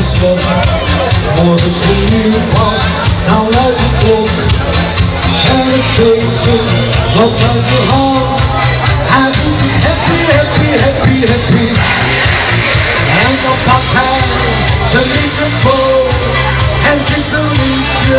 slot Morgen tien uur pas, nou luidt de klok En het feestje loopt uit de hand Hij voelt zich happy, happy, happy, happy. En dan pakt hij zijn microfoon En zingt een liedje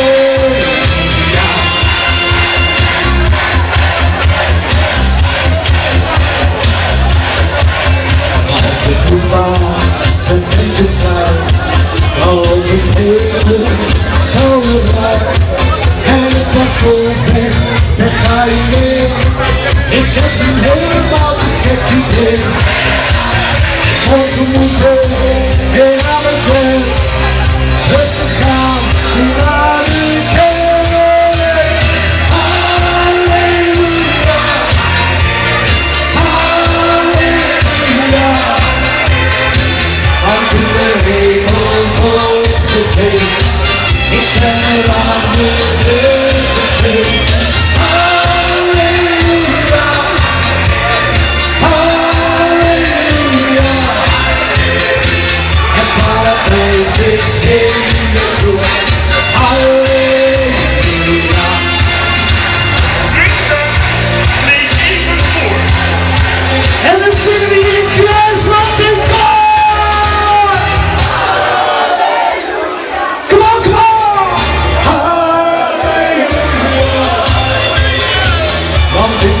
precious heart All the paper told En het was vol zeg, zeg ga je mee. Ik heb een helemaal te gek idee wordt de feest Ik ben er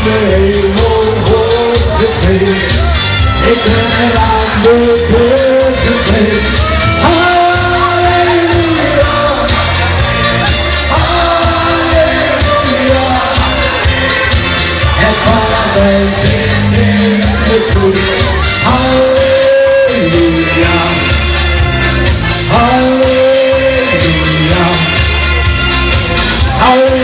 me hold the can't Hallelujah Hallelujah in the Hallelujah. Hallelujah. Hallelujah.